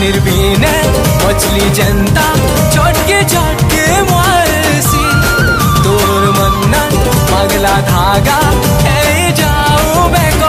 निर्वीन है मछली जनता चटके चटके मारसी तोर मन्नत पगला धागा ए जाओ बैंक